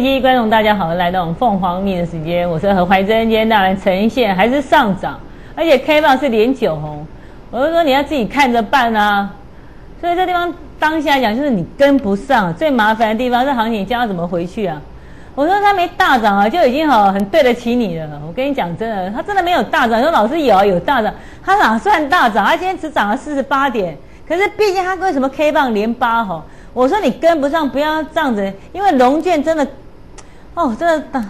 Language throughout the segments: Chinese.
位电机观众，大家好，来到我们凤凰蜜的时间，我是何怀珍，今天当然呈现还是上涨，而且 K 棒是连九红，我就说你要自己看着办啊。所以这地方当下讲就是你跟不上，最麻烦的地方，是行情将要怎么回去啊？我说他没大涨啊，就已经好很对得起你了。我跟你讲真的，他真的没有大涨，说老师有啊有大涨，他哪算大涨？他今天只涨了四十八点，可是毕竟他为什么 K 棒连八吼？我说你跟不上，不要这样子，因为龙卷真的，哦，真的大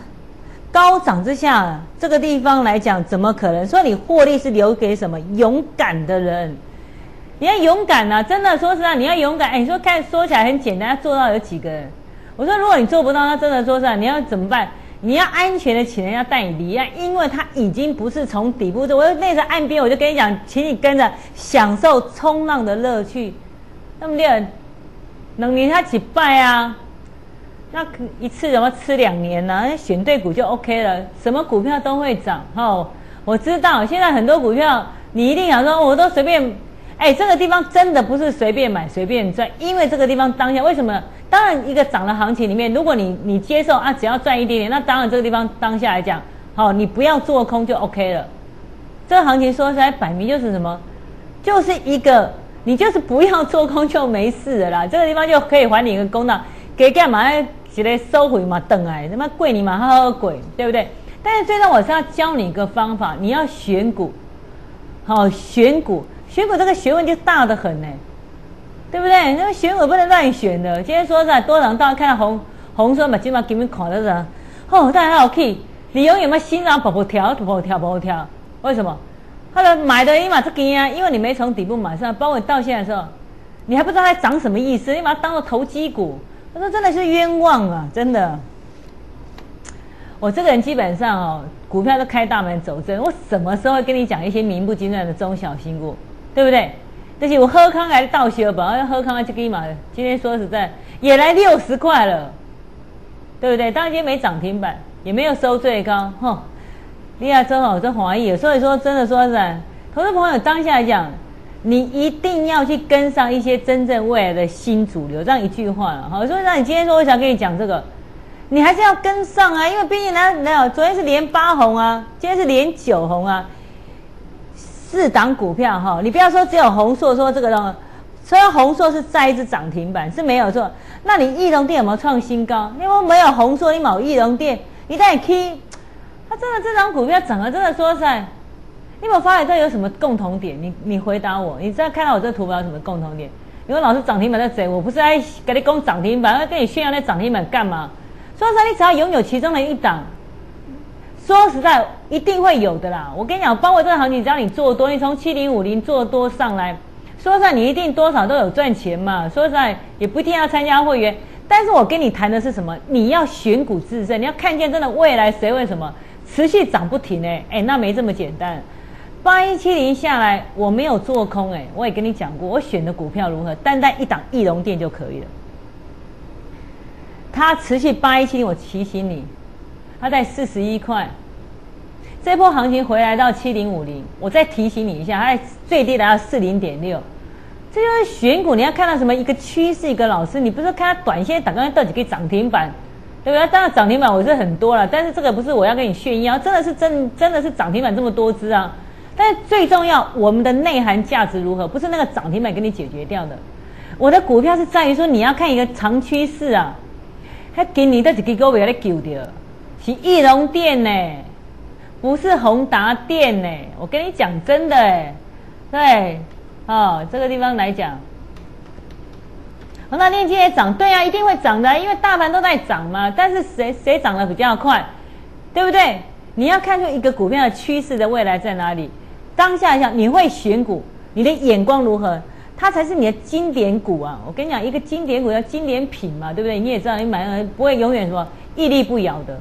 高涨之下，这个地方来讲，怎么可能说你获利是留给什么勇敢的人？你要勇敢呐！真的，说实话，你要勇敢。哎，你说看说起来很简单，做到有几个人？我说如果你做不到，那真的说实话，你要怎么办？你要安全的请人家带你离岸，因为他已经不是从底部的。我那在岸边，我就跟你讲，请你跟着享受冲浪的乐趣。那么二。能年他几拜啊？那一次怎么吃两年呢？选对股就 OK 了，什么股票都会涨。哦，我知道现在很多股票，你一定想说，我都随便。哎，这个地方真的不是随便买随便赚，因为这个地方当下为什么？当然一个涨的行情里面，如果你你接受啊，只要赚一点点，那当然这个地方当下来讲，好，你不要做空就 OK 了。这个行情说实在，摆明就是什么，就是一个。你就是不要做空就没事的啦，这个地方就可以还你一个公道，给干嘛？直接收回嘛，等哎，他妈贵你嘛，好好鬼，对不对？但是最终我是要教你一个方法，你要选股，好选股，选股这个学问就大的很呢，对不对？那个选股不能乱选的。今天说在多少大看到红红色嘛，起码给你们看到的，哦，大家好 k 你永远嘛心脏跑跑跳跑跑跳跑跑跳，为什么？他的买的一码这根啊，因为你没从底部买上，包括到现在的时候，你还不知道它涨什么意思，你把它当做投机股，他说真的是冤枉啊，真的。我这个人基本上哦，股票都开大门走针，我什么时候跟你讲一些名不经传的中小新股，对不对？但是我喝康来倒血吧，要喝康这根嘛，今天说实在也来六十块了，对不对？当然今天没涨停板，也没有收最高，哼。利亚真好，真华裔，所以说真的说是，投资朋友当下讲，你一定要去跟上一些真正未来的新主流，这样一句话了。哈，所以那你今天说我想跟你讲这个，你还是要跟上啊，因为毕竟来来，昨天是连八红啊，今天是连九红啊，四档股票哈，你不要说只有红硕说这个东，虽然红硕是再一次涨停板是没有错，那你易龙店有没有创新高？因为没有红硕，你某易龙店，你带 K。他真的这张股票涨了，真的说实在，你有没有发现这有什么共同点？你你回答我，你再看到我这图表有什么共同点？因为老师涨停板在谁？我不是在给你攻涨停板，要跟你炫耀那涨停板干嘛？说实在，你只要拥有其中的一档，说实在一定会有的啦。我跟你讲，包括这个行情，只要你做多，你从七零五零做多上来，说实在，你一定多少都有赚钱嘛。说实在，也不一定要参加会员，但是我跟你谈的是什么？你要选股制胜，你要看见真的未来谁会什么？持续涨不停哎哎，那没这么简单。八一七零下来，我没有做空哎，我也跟你讲过，我选的股票如何，单单一档易容店就可以了。它持续八一七零，我提醒你，它在四十一块。这波行情回来到七零五零，我再提醒你一下，它在最低达到四零点六。这就是选股，你要看到什么一个趋势，一个老师，你不是看它短线打刚刚到几个涨停板。对不对？当然涨停板我是很多了，但是这个不是我要跟你炫耀，真的是真真的是涨停板这么多只啊！但最重要，我们的内涵价值如何？不是那个涨停板给你解决掉的。我的股票是在于说你要看一个长趋势啊，还给你的几个股票来救掉，是易龙店呢，不是宏达店呢。我跟你讲真的，对，哦，这个地方来讲。恒大电今天涨，对啊，一定会涨的，因为大盘都在涨嘛。但是谁谁涨得比较快，对不对？你要看出一个股票的趋势的未来在哪里。当下一下，你会选股，你的眼光如何？它才是你的经典股啊！我跟你讲，一个经典股叫经典品嘛，对不对？你也知道，你买了不会永远什么屹立不摇的。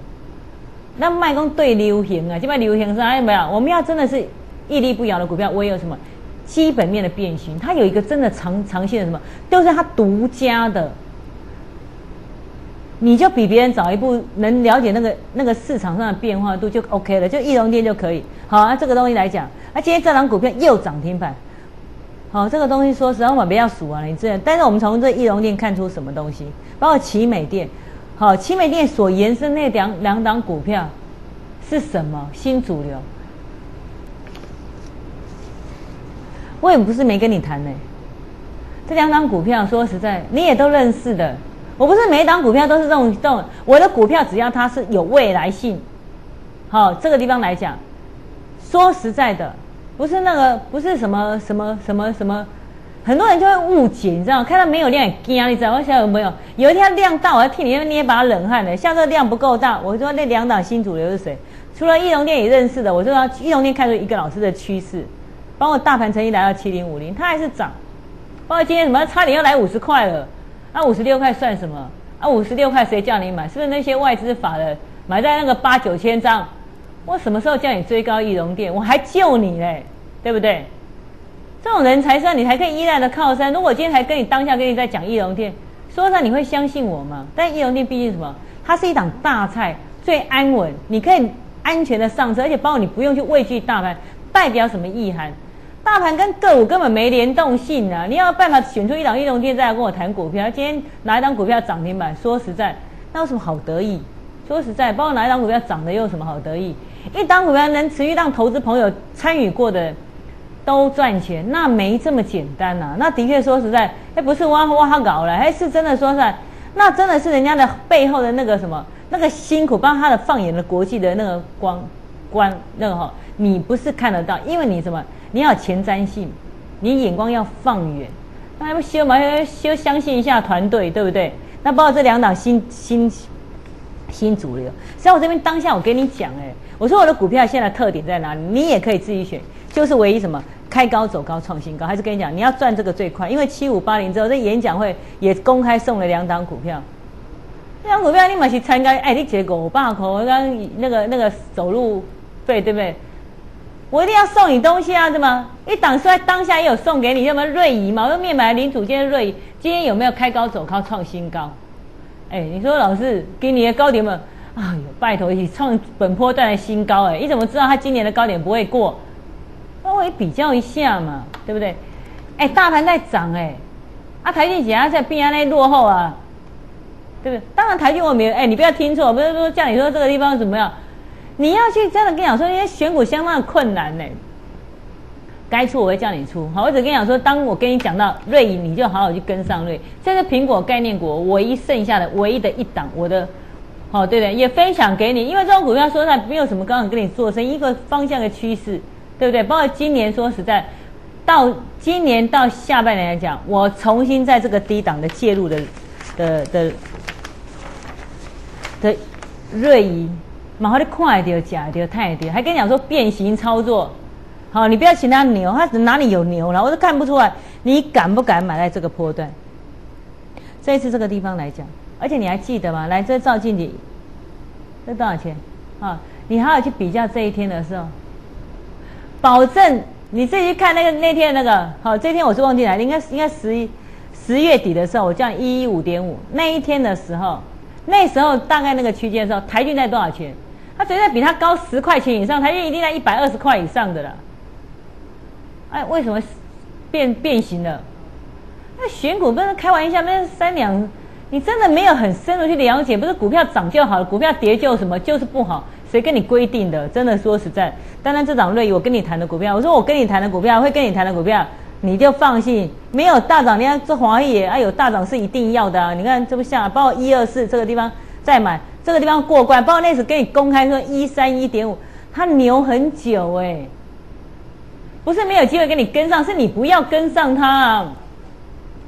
那卖空对流行啊，这边流行是哎没有？我们要真的是屹立不摇的股票，我有什么？基本面的变形，它有一个真的长长线的什么，都是它独家的。你就比别人早一步能了解那个那个市场上的变化度就 OK 了，就易容店就可以。好啊，这个东西来讲，啊，今天这档股票又涨停板。好，这个东西说实话，我们不要数啊，你这。但是我们从这易容店看出什么东西？包括奇美店，好，奇美店所延伸那两两档股票是什么？新主流。我也不是没跟你谈呢。这两档股票说实在，你也都认识的。我不是每一档股票都是这种这种，我的股票只要它是有未来性，好，这个地方来讲，说实在的，不是那个不是什么什么什么什么，很多人就会误解，你知道吗看到没有量惊，你知道我想有没有？有一天量大，我要替你捏把冷汗的。像这个量不够大，我说那两档新主流是谁？除了易龙店也认识的，我说易龙店看出一个老师的趋势。包括大盘曾经来到七零五零，它还是涨。包括今天什么差点要来五十块了，那五十六块算什么？啊，五十六块谁叫你买？是不是那些外资法的买在那个八九千张？我什么时候叫你追高易容店？我还救你嘞，对不对？这种人才是你才可以依赖的靠山。如果今天还跟你当下跟你在讲易容店，说实在你会相信我吗？但易容店毕竟什么？它是一档大菜，最安稳，你可以安全的上车，而且包括你不用去畏惧大盘，代表什么意涵？大盘跟个股根本没联动性啊！你要办法选出一档一龙天再来跟我谈股票。今天哪一档股票涨停板？说实在，那有什么好得意？说实在，包括哪一档股票涨的又有什么好得意？一档股票能持续让投资朋友参与过的都赚钱，那没这么简单呐！那的确说实在，哎，不是挖挖搞了，还是真的说实在，那真的是人家的背后的那个什么那个辛苦，帮他的放眼了国际的那个光光那个哈，你不是看得到，因为你什么？你要前瞻性，你眼光要放远，那还不修嘛？修相信一下团队，对不对？那包括这两档新新新主流，所以我这边当下我跟你讲，哎，我说我的股票现在特点在哪里？你也可以自己选，就是唯一什么开高走高创新高，还是跟你讲你要赚这个最快，因为七五八零之后在演讲会也公开送了两档股票，这档股票你马去参加，哎，你结果我爸口刚那个那个走路费，对不对？我一定要送你东西啊，对吗？一档出来当下也有送给你，什么瑞仪嘛？我面买领主今天瑞仪今天有没有开高走高创新高？哎，你说老师给你的高点嘛？哎呦，拜托，一起创本波段的新高哎！你怎么知道它今年的高点不会过？稍微比较一下嘛，对不对？哎，大盘在涨哎，啊，台积电在比安内落后啊，对不对？当然台积我没有哎，你不要听错，不是说叫你说这个地方怎么样？你要去真的跟你讲说，因为选股相当的困难呢。该出我会叫你出，好，我只跟你讲说，当我跟你讲到瑞银，你就好好去跟上瑞。这是苹果概念股唯一剩下的唯一的一档，我的，好，对的，也分享给你。因为这种股票说实在没有什么刚刚跟你做生意一个方向的趋势，对不对？包括今年说实在，到今年到下半年来讲，我重新在这个低档的介入的的的的瑞银。马上你看得到，假得到，太得，还跟你讲说变形操作，好，你不要请他牛，他哪里有牛了，我都看不出来。你敢不敢买在这个波段？这一次这个地方来讲，而且你还记得吗？来，这照镜子，这多少钱？啊，你还要去比较这一天的时候，保证你自己去看那个那天那个，好，这一天我是忘记来，应该应该十一十月底的时候，我降一一五点五那一天的时候，那时候大概那个区间的时候，台骏在多少钱？它绝对比它高十块钱以上，台军一定在一百二十块以上的了。哎，为什么变变形了？那选股不是开玩笑，那三两，你真的没有很深入去了解，不是股票涨就好了，股票跌就什么就是不好，谁跟你规定的？真的说实在，当然这档瑞，我跟你谈的股票，我说我跟你谈的股票，会跟你谈的股票，你就放心，没有大涨，你看这华谊啊，有大涨是一定要的啊。你看这不像，包括一二四这个地方再买。这个地方过关，包括那次跟你公开说一三一点五，它牛很久哎，不是没有机会跟你跟上，是你不要跟上它啊！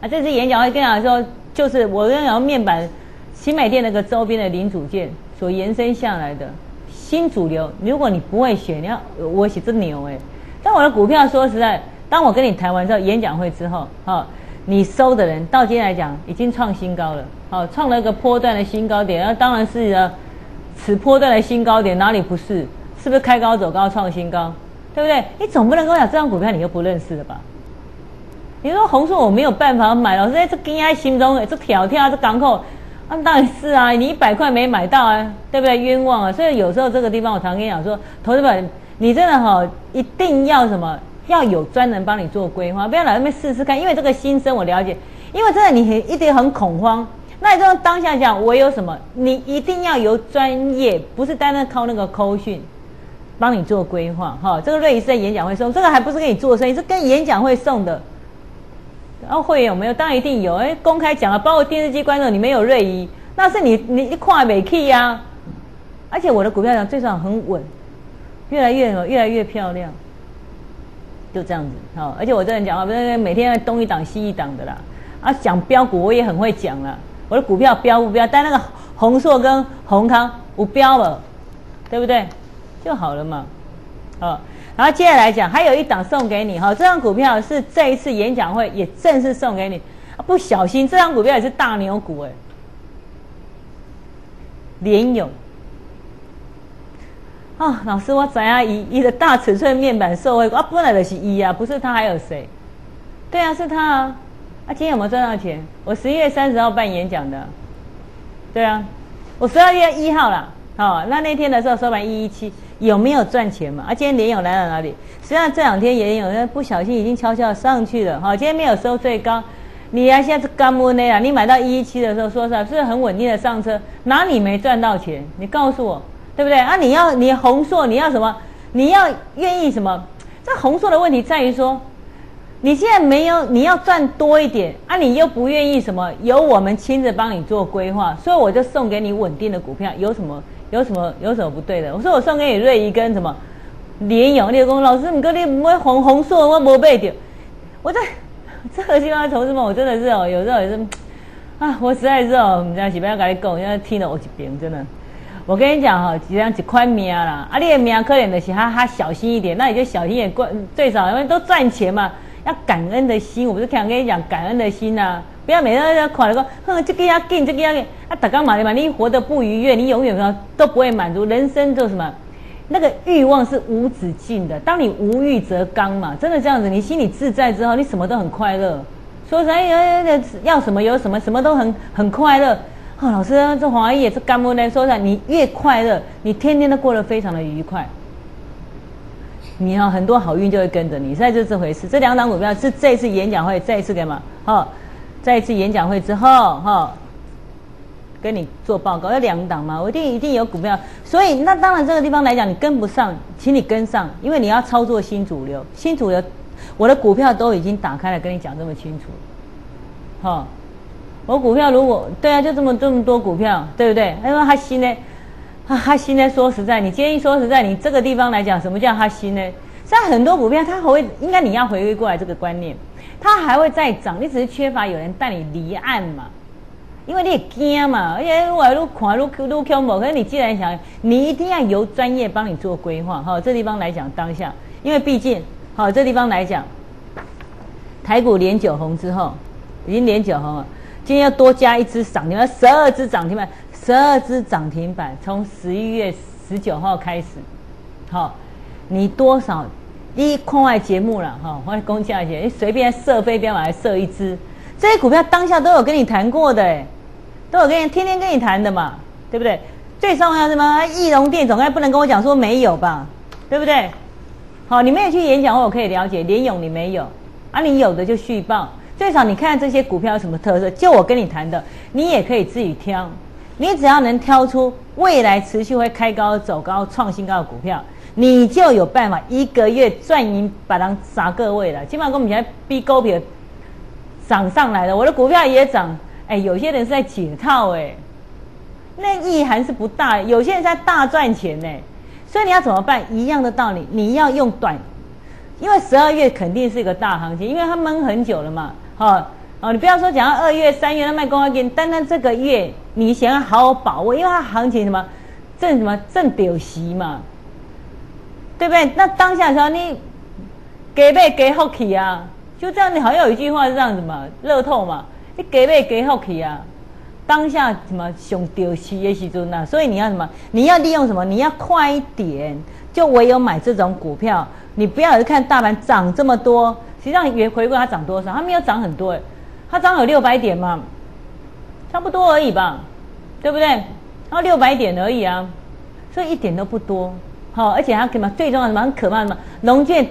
啊，这次演讲会跟讲说，就是我跟讲面板新美店那个周边的零组件所延伸下来的新主流，如果你不会选，你要我写真牛哎！但我的股票说实在，当我跟你谈完之后，演讲会之后，哈。你收的人到今天来讲已经创新高了，好，创了一个波段的新高点，那当然是呢，此波段的新高点哪里不是？是不是开高走高创新高？对不对？你总不能跟我讲这张股票你又不认识了吧？你说红树我没有办法买了，在这跟在心中，这挑挑这港口，那当然是啊，你一百块没买到啊，对不对？冤枉啊！所以有时候这个地方我常跟你讲说，投资者你真的哈一定要什么？要有专人帮你做规划，不要来那边试试看。因为这个新生我了解，因为真的你很一定很恐慌，那你这种当下讲，我有什么？你一定要由专业，不是单单靠那个扣讯，帮你做规划哈。这个瑞仪是在演讲会送，这个还不是给你做生意，是跟演讲会送的。然后会有没有？当然一定有，哎，公开讲了，包括电视机观众，你没有瑞仪，那是你你一跨美 key 呀。而且我的股票讲最少很稳，越来越越来越漂亮，就这样子好。而且我这人讲话不是每天东一档西一档的啦，啊，讲标股我也很会讲啦。我的股票标不标？但那个宏硕跟宏康不标了，对不对？就好了嘛，好。然后接下来讲，还有一档送给你哈，这张股票是这一次演讲会也正式送给你。不小心，这张股票也是大牛股哎，联勇。啊，老师，我怎样一一个大尺寸面板受惠啊？本来的是一啊，不是他还有谁？对啊，是他啊。啊，今天有没有赚到钱？我十一月三十号办演讲的。对啊，我十二月一号啦。好，那那天的时候收盘一一七，有没有赚钱嘛？啊，今天联友来到哪里？实际上这两天也有，不小心已经悄悄上去了。哈，今天没有收最高。你啊，现在是刚摸那啊，你买到一一七的时候，说实在，是很稳定的上车，哪里没赚到钱？你告诉我。对不对啊？你要你红硕，你要什么？你要愿意什么？这红硕的问题在于说，你现在没有，你要赚多一点啊，你又不愿意什么？由我们亲自帮你做规划，所以我就送给你稳定的股票。有什么？有什么？有什么不对的？我说我送给你瑞一跟什么联友，你讲老师，你哥你不会红红硕，我没背掉。我在这个地方，同志们，我真的是哦，有时候也是啊，我实在是哦，你知道，是不要跟你讲，因为听了我一遍，真的。我跟你讲哈，这样几块命啦，啊，你的命可怜的是他，他小心一点，那你就小心点，关最少因为都赚钱嘛，要感恩的心，我不是常跟你讲感恩的心呐，不要每天在看那个，哼，这个要进，这个要进，啊，打刚嘛嘛，你活得不愉悦，你永远都都不会满足，人生就什么，那个欲望是无止境的，当你无欲则刚嘛，真的这样子，你心里自在之后，你什么都很快乐，说实在，要什么有什么，什么都很很快乐。哦，老师，这黄阿姨也是干不呢？说的，你越快乐，你天天都过得非常的愉快。你要很多好运就会跟着你，现在就这回事。这两档股票是这一次演讲会再一次干嘛？哈，在一次演讲会之后，哈，跟你做报告。要两档嘛，我一定一定有股票。所以那当然这个地方来讲，你跟不上，请你跟上，因为你要操作新主流。新主流，我的股票都已经打开了，跟你讲这么清楚，哈。我股票如果对啊，就这么这么多股票，对不对？他说他新呢，他他新呢。说实在，你建议说实在，你这个地方来讲，什么叫他新呢？在很多股票，它还会应该你要回归过来这个观念，它还会再涨，你只是缺乏有人带你离岸嘛。因为你也惊嘛，而且我路看路路恐怖。可是你既然想，你一定要由专业帮你做规划哈。这地方来讲当下，因为毕竟好，这地方来讲，台股连九红之后，已经连九红了。今天要多加一只涨停板，十二只涨停板，十二只涨停板，从十一月十九号开始，好，你多少一框外节目了哈？我公价钱，你随便射飞镖来射一只，这些股票当下都有跟你谈过的，都有跟你天天跟你谈的嘛，对不对？最重要什么？易容店总该不能跟我讲说没有吧，对不对？好，你没有去演讲，我可以了解，连勇你没有，啊，你有的就续报。最少你看这些股票有什么特色？就我跟你谈的，你也可以自己挑。你只要能挑出未来持续会开高走高、创新高的股票，你就有办法一个月赚赢把它砸个位了。起码跟我们现在逼高比涨上来了，我的股票也涨。哎，有些人是在解套，哎，那意涵是不大。有些人在大赚钱呢，所以你要怎么办？一样的道理，你要用短，因为十二月肯定是一个大行情，因为它闷很久了嘛。哦哦，你不要说讲到二月、三月那卖公告给你，单单这个月你想要好好把握，因为它行情什么正什么正表息嘛，对不对？那当下的时候你给背给好起啊，就这样。你好像有一句话是这样子嘛，乐透嘛，你给背给好起啊，当下什么熊丢息也是就那，所以你要什么？你要利用什么？你要快一点，就唯有买这种股票，你不要看大盘涨这么多。实际上也回顾它涨多少，它没有涨很多，哎，它涨有六百点嘛，差不多而已吧，对不对？然后六百点而已啊，所以一点都不多，好，而且它什么最重要什么很可怕的嘛龙卷，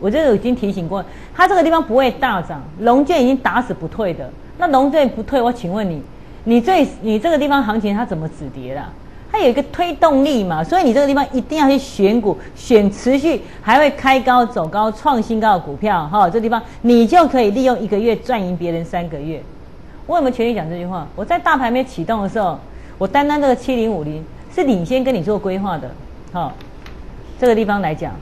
我这个已经提醒过，它这个地方不会大涨，龙卷已经打死不退的，那龙卷不退，我请问你，你最你这个地方行情它怎么止跌的？它有一个推动力嘛，所以你这个地方一定要去选股，选持续还会开高走高、创新高的股票哈。这地方你就可以利用一个月赚赢别人三个月。我有没有权利讲这句话？我在大盘没启动的时候，我单单这个七零五零是领先跟你做规划的，哈。这个地方来讲，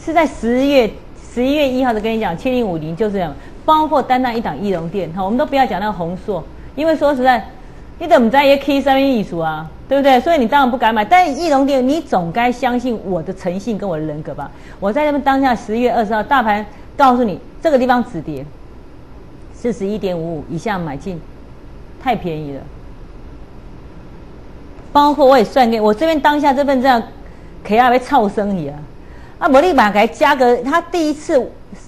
是在十月十一月一号的跟你讲，七零五零就是这样，包括单单一档易龙店哈，我们都不要讲那个红硕，因为说实在，你怎么在也 K 三面艺术啊？对不对？所以你当然不敢买。但易龙店，你总该相信我的诚信跟我的人格吧？我在这边当下十一月二十号，大盘告诉你这个地方止跌，四十一点五五以下买进，太便宜了。包括我也算给我这边当下这份这样，K R 被超生意啊！啊，我立马给加个，他第一次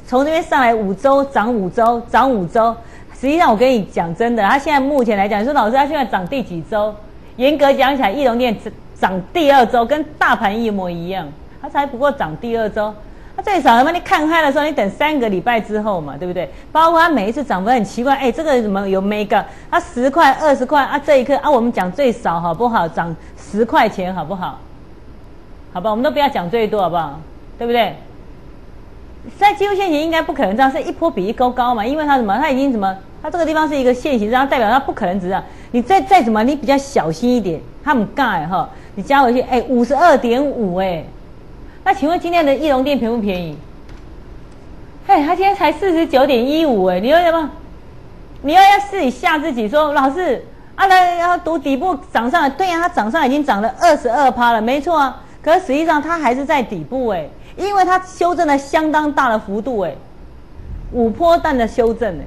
从那边上来五周涨五周涨五周，实际上我跟你讲真的，他现在目前来讲，你说老师他现在涨第几周？严格讲起来，易龙店涨第二周，跟大盘一模一样，它才不过涨第二周。它最少他妈你看开的时候，你等三个礼拜之后嘛，对不对？包括它每一次涨幅很奇怪，哎，这个怎么有 mega？它十块、二十块啊，这一刻啊，我们讲最少好不好？涨十块钱好不好？好吧，我们都不要讲最多好不好？对不对？在技术线型应该不可能这样，是一波比一高高嘛，因为它什么？它已经什么？它这个地方是一个线型，然后代表它不可能只样。你再再怎么，你比较小心一点，他们盖哈，你加回去，哎，五十二点五，哎，那请问今天的翼龙店便不便宜？哎，他今天才四十九点一五，哎，你要什么？你要要自己吓自己说，老师，啊，那要读底部涨上来，对呀，它涨上已经涨了二十二趴了，没错啊，可实际上它还是在底部，哎，因为它修正了相当大的幅度，哎，五波段的修正，哎。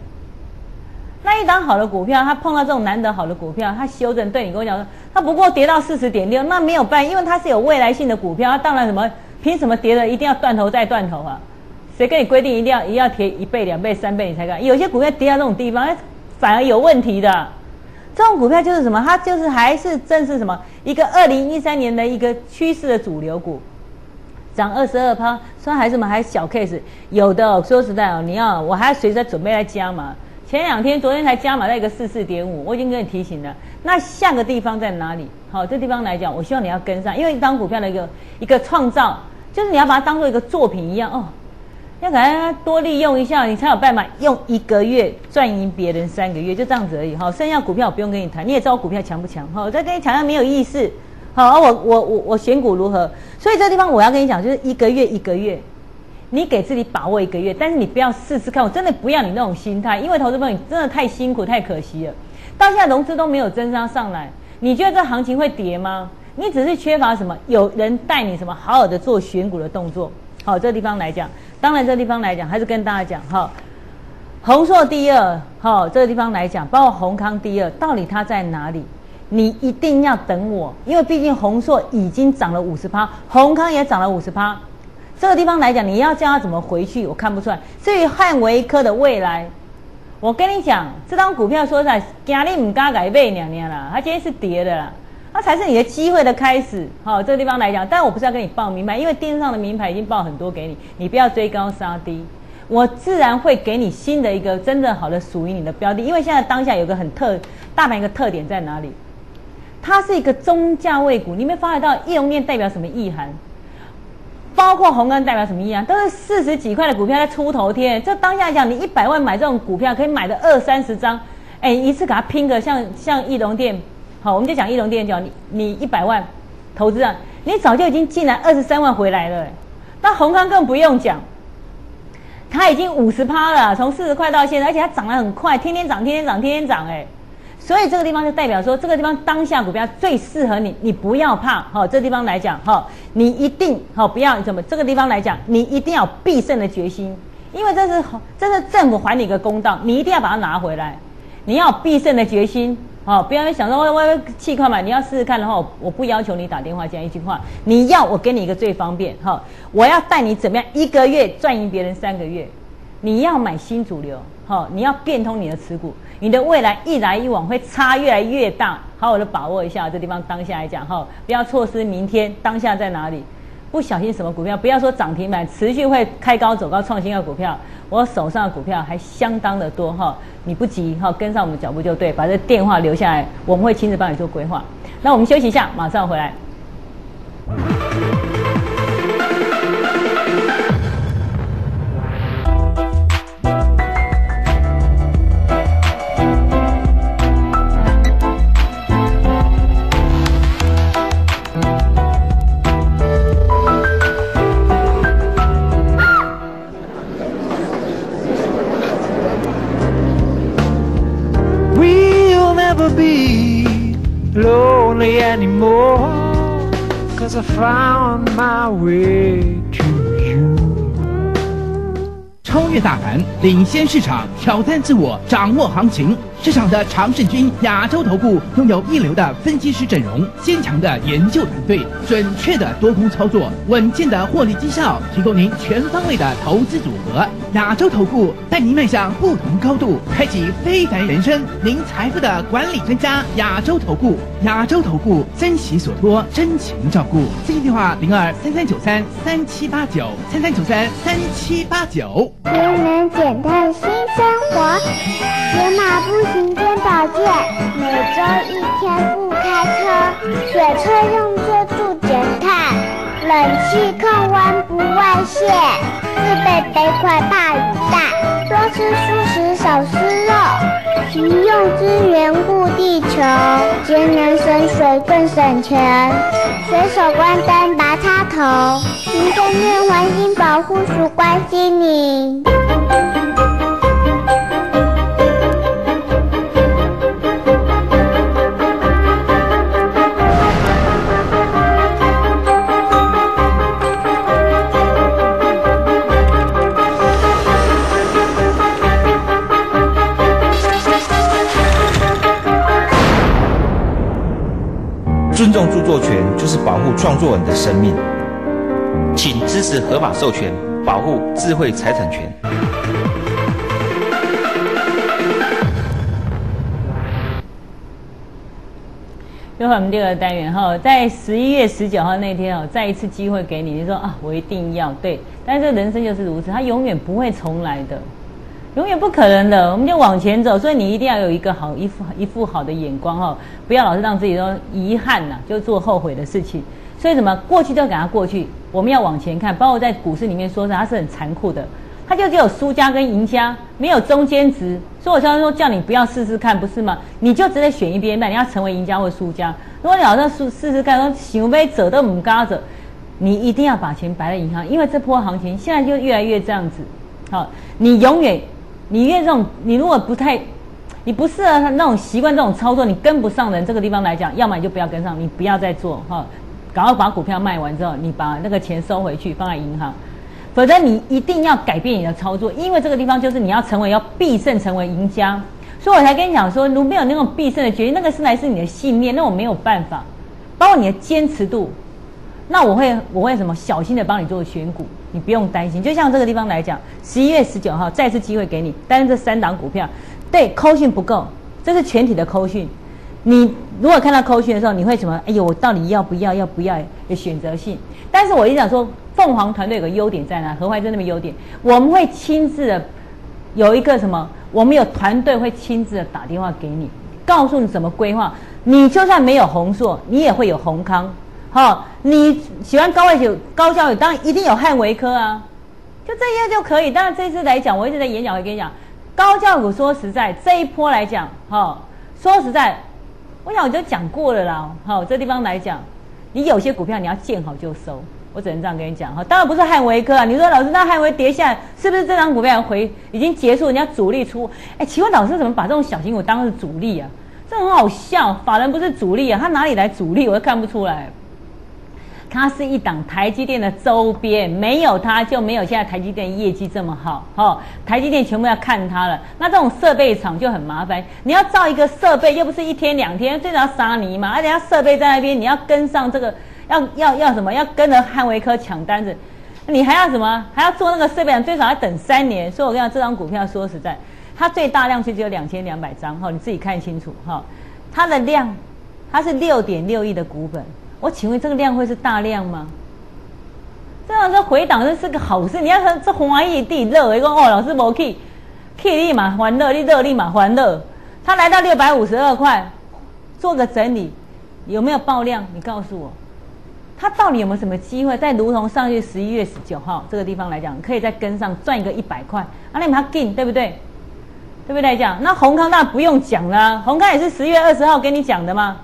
那一档好的股票，它碰到这种难得好的股票，它修正，对你跟我讲说，它不过跌到四十点六，那没有办，因为它是有未来性的股票，它当然什么，凭什么跌了一定要断头再断头啊？谁跟你规定一定要一定要跌一倍、两倍、三倍你才敢？有些股票跌到这种地方，反而有问题的。这种股票就是什么？它就是还是正是什么？一个二零一三年的一个趋势的主流股，涨二十二趴，说还是什么还小 case，有的说实在哦，你要我还随时准备来加嘛。前两天、昨天才加码在一个四四点五，我已经跟你提醒了。那下个地方在哪里？好，这地方来讲，我希望你要跟上，因为当股票的一个一个创造，就是你要把它当做一个作品一样哦，要给它多利用一下，你才有办法用一个月赚赢别人三个月，就这样子而已。哈，剩下股票我不用跟你谈，你也知道股票强不强。哈，我再跟你强调没有意思。好，我我我我选股如何？所以这地方我要跟你讲，就是一个月一个月。你给自己把握一个月，但是你不要试试看，我真的不要你那种心态，因为投资朋友真的太辛苦太可惜了。到现在融资都没有增加上来，你觉得这行情会跌吗？你只是缺乏什么？有人带你什么好好的做选股的动作。好，这个地方来讲，当然这个地方来讲，还是跟大家讲哈，红硕第二，哈，这个地方来讲，包括宏康第二，到底它在哪里？你一定要等我，因为毕竟红硕已经涨了五十趴，宏康也涨了五十趴。这个地方来讲，你要叫他怎么回去，我看不出来。至于汉维科的未来，我跟你讲，这张股票说实在，今日唔敢改背两年了，它今天是跌的啦，它才是你的机会的开始。好，这个地方来讲，但我不是要跟你报名牌，因为电视上的名牌已经报很多给你，你不要追高杀低，我自然会给你新的一个真正好的属于你的标的。因为现在当下有个很特大盘一个特点在哪里？它是一个中价位股，你没发觉到易容面代表什么意涵？包括红安代表什么意思？都是四十几块的股票在出头天，这当下讲，你一百万买这种股票可以买的二三十张，哎，一次给它拼个像像易龙店，好，我们就讲易龙店讲你你一百万投资啊，你早就已经进来二十三万回来了。那红康更不用讲，它已经五十趴了，从四十块到现在，而且它涨得很快，天天涨，天天涨，天天涨，哎。所以这个地方就代表说，这个地方当下股票最适合你，你不要怕哈。这地方来讲哈，你一定哈不要怎么？这个地方来讲，你一定要必胜的决心，因为这是这是政府还你一个公道，你一定要把它拿回来。你要必胜的决心，好，不要想说我我气快嘛。你要试试看的话，我不要求你打电话讲一句话，你要我给你一个最方便哈，我要带你怎么样一个月赚赢别人三个月。你要买新主流，哈，你要变通你的持股。你的未来一来一往会差越来越大，好好的把握一下这地方。当下来讲哈，不要错失明天。当下在哪里？不小心什么股票，不要说涨停板，持续会开高走高创新的股票，我手上的股票还相当的多哈。你不急哈，跟上我们脚步就对，把这电话留下来，我们会亲自帮你做规划。那我们休息一下，马上回来。I found my way to you. 超越大盘，领先市场，挑战自我，掌握行情。市场的常胜军，亚洲投顾拥有一流的分析师阵容，坚强的研究团队，准确的多空操作，稳健的获利绩效，提供您全方位的投资组合。亚洲投顾带您迈向不同高度，开启非凡人生。您财富的管理专家，亚洲投顾，亚洲投顾珍惜所托，真情照顾。咨询电话零二三三九三三七八九三三九三三七八九。节能减碳新生活，野马步行健保健，每周一天不开车，雪车用作助减碳，冷气控温外泄，自备杯筷怕雨带，多吃素食少吃肉，急用资源顾地球，节能省水更省钱，随手关灯拔插头，民政院环境保护署关心你。尊重著作权就是保护创作人的生命，请支持合法授权，保护智慧财产权。又回我们第二个单元哈，在十一月十九号那天哦，再一次机会给你，你说啊，我一定要对，但是人生就是如此，它永远不会重来的。永远不可能的，我们就往前走。所以你一定要有一个好一副一副好的眼光哈，不要老是让自己都遗憾呐，就做后悔的事情。所以什么过去都给它过去，我们要往前看。包括在股市里面说，它是很残酷的，它就只有输家跟赢家，没有中间值。所以我常常说叫你不要试试看，不是吗？你就直接选一边，那你要成为赢家或输家。如果你老是试试试看，说行为走都唔嘎走，你一定要把钱摆在银行，因为这波行情现在就越来越这样子。好，你永远。你越这种，你如果不太，你不适合那种习惯这种操作，你跟不上人这个地方来讲，要么你就不要跟上，你不要再做哈，赶快把股票卖完之后，你把那个钱收回去放在银行，否则你一定要改变你的操作，因为这个地方就是你要成为要必胜成为赢家，所以我才跟你讲说，如果没有那种必胜的决心，那个是来自你的信念，那我没有办法，包括你的坚持度。那我会我会什么小心的帮你做选股，你不用担心。就像这个地方来讲，十一月十九号再次机会给你，但是这三档股票对扣讯不够，这是全体的扣讯。你如果看到扣讯的时候，你会什么？哎呦，我到底要不要？要不要？有选择性。但是我一想说，凤凰团队有个优点在哪？何怀真那边优点，我们会亲自的有一个什么？我们有团队会亲自的打电话给你，告诉你怎么规划。你就算没有红硕，你也会有红康。好，你喜欢高位股、高效率，当然一定有汉维科啊，就这些就可以。当然这次来讲，我一直在演讲会跟你讲，高教股说实在这一波来讲，哈，说实在，我想我就讲过了啦。好，这地方来讲，你有些股票你要见好就收，我只能这样跟你讲哈。当然不是汉维科啊，你说老师那汉维跌下来，是不是这张股票回已经结束？人家主力出，哎，请问老师怎么把这种小型股当是主力啊？这很好笑，法人不是主力啊，他哪里来主力？我都看不出来。它是一档台积电的周边，没有它就没有现在台积电业绩这么好。哈，台积电全部要看它了。那这种设备厂就很麻烦，你要造一个设备，又不是一天两天，最少要杀泥嘛。而且它设备在那边，你要跟上这个，要要要什么？要跟着汉维科抢单子，你还要什么？还要做那个设备，最少要等三年。所以我跟你讲，这张股票说实在，它最大量就只有两千两百张。哈，你自己看清楚。哈，它的量，它是六点六亿的股本。我请问这个量会是大量吗？这样这回档这是个好事。你要说这红花异地热，一个哦，老师没去，去立马还热，你热立马还热。他来到六百五十二块，做个整理，有没有爆量？你告诉我，他到底有没有什么机会？在如同上月十一月十九号这个地方来讲，可以再跟上赚一个一百块，啊，你把它进，对不对？对不对？讲那宏康那不用讲了，宏康也是十月二十号跟你讲的嘛，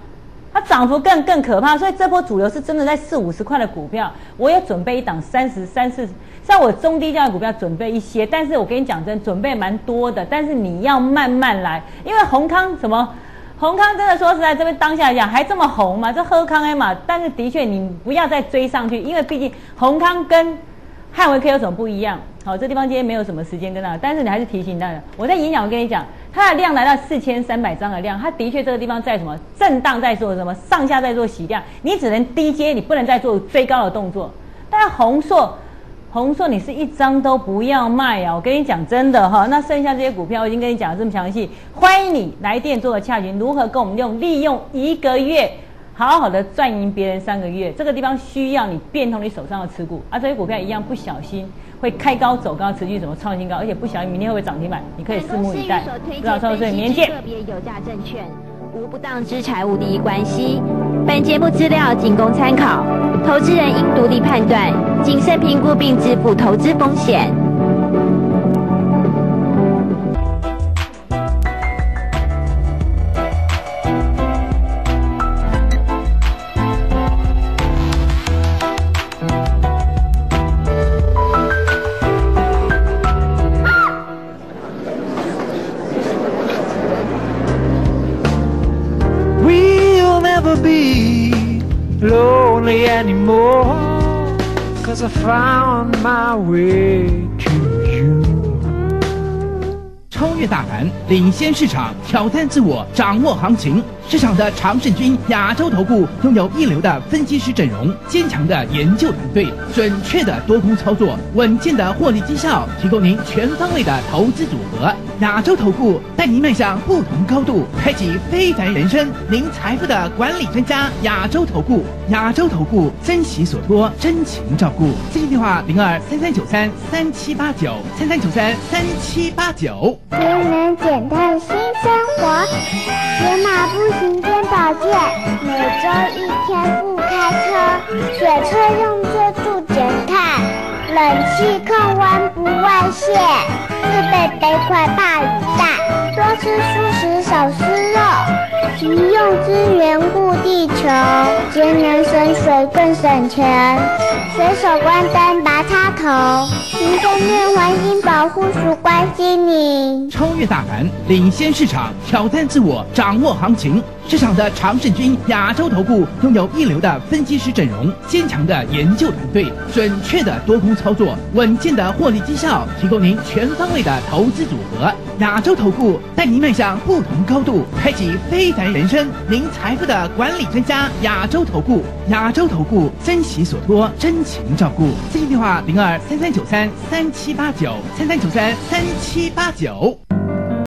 它涨幅更更可怕，所以这波主流是真的在四五十块的股票，我有准备一档三十三四，像我中低价的股票准备一些，但是我跟你讲真，准备蛮多的，但是你要慢慢来，因为宏康什么，宏康真的说实在这边当下来讲还这么红嘛，这喝康 A 嘛，但是的确你不要再追上去，因为毕竟宏康跟汉维克有什么不一样？好，这地方今天没有什么时间跟大家，但是你还是提醒大家，我在演讲，我跟你讲，它的量来到四千三百张的量，它的确这个地方在什么震荡，在做什么上下在做洗量，你只能低接，你不能再做追高的动作。但红硕，红硕你是一张都不要卖啊！我跟你讲真的哈，那剩下这些股票我已经跟你讲的这么详细，欢迎你来电做个洽询，如何跟我们用利用一个月。好好的赚赢别人三个月，这个地方需要你变通你手上的持股，而这些股票一样不小心会开高走高，持续怎么创新高，而且不小心明天会不会涨停板，你可以拭目以待。不要操作，明天见。个别有价证券无不当之财务利益关系，本节目资料仅供参考，投资人应独立判断，谨慎评估并自负投资风险。I found my way to you 超越大盘，领先市场，挑战自我，掌握行情。市场的常胜军，亚洲投顾拥有一流的分析师阵容，坚强的研究团队，准确的多空操作，稳健的获利绩效，提供您全方位的投资组合。亚洲投顾带您迈向不同高度，开启非凡人生。您财富的管理专家，亚洲投顾，亚洲投顾珍惜所托，真情照顾。咨询电话零二三三九三三七八九三三九三三七八九。节能减碳新生活，野马步行肩保健，每周一天不开车，雪车用车助减碳，冷气控温外泄，自备杯筷怕雨带，多吃蔬食少吃肉，急用资源顾地球，节能省水更省钱，随手关灯拔插头，民生绿环境保护署关心你。超越大盘，领先市场，挑战自我，掌握行情。市场的常胜军，亚洲投顾拥有一流的分析师阵容，坚强的研究团队，准确的多空操作，稳健的获利绩效，提供您全方位的投资组合。亚洲投顾带您迈向不同高度，开启非凡人生。您财富的管理专家，亚洲投顾，亚洲投顾珍惜所托，真情照顾。咨询电话零二三三九三三七八九三三九三三七八九。